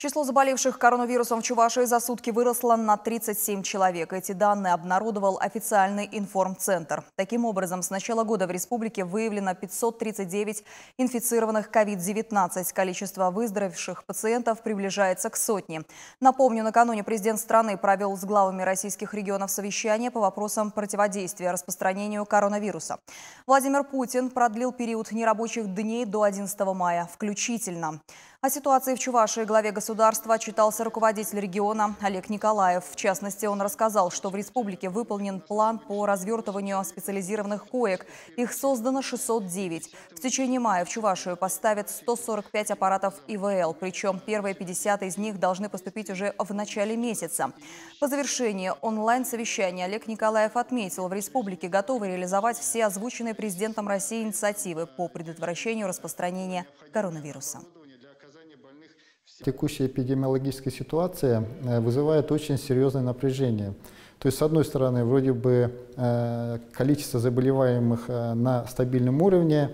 Число заболевших коронавирусом в Чувашии за сутки выросло на 37 человек. Эти данные обнародовал официальный информцентр. Таким образом, с начала года в республике выявлено 539 инфицированных COVID-19. Количество выздоровевших пациентов приближается к сотне. Напомню, накануне президент страны провел с главами российских регионов совещание по вопросам противодействия распространению коронавируса. Владимир Путин продлил период нерабочих дней до 11 мая включительно. О ситуации в Чувашии главе государства отчитался руководитель региона Олег Николаев. В частности, он рассказал, что в республике выполнен план по развертыванию специализированных коек. Их создано 609. В течение мая в Чувашию поставят 145 аппаратов ИВЛ, причем первые 50 из них должны поступить уже в начале месяца. По завершении онлайн-совещания Олег Николаев отметил, в республике готовы реализовать все озвученные президентом России инициативы по предотвращению распространения коронавируса. Текущая эпидемиологическая ситуация э, вызывает очень серьезное напряжение. То есть, с одной стороны, вроде бы э, количество заболеваемых э, на стабильном уровне,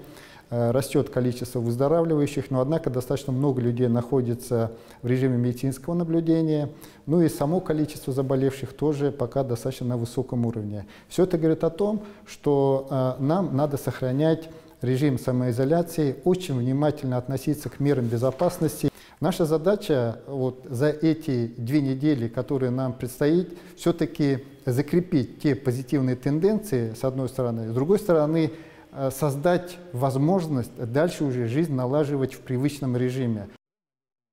растет количество выздоравливающих, но однако достаточно много людей находится в режиме медицинского наблюдения, ну и само количество заболевших тоже пока достаточно на высоком уровне. Все это говорит о том, что нам надо сохранять режим самоизоляции, очень внимательно относиться к мерам безопасности. Наша задача вот за эти две недели, которые нам предстоит, все-таки закрепить те позитивные тенденции, с одной стороны, с другой стороны, э, создать возможность дальше уже жизнь налаживать в привычном режиме.